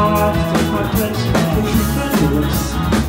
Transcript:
heart, take my place, push your fingers.